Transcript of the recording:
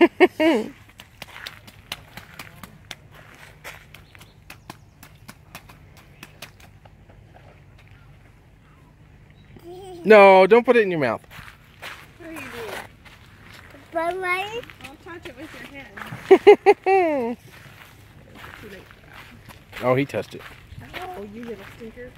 no, don't put it in your mouth. What are you doing? Don't touch it with your hand. Oh, he touched it. Oh, you little stinker.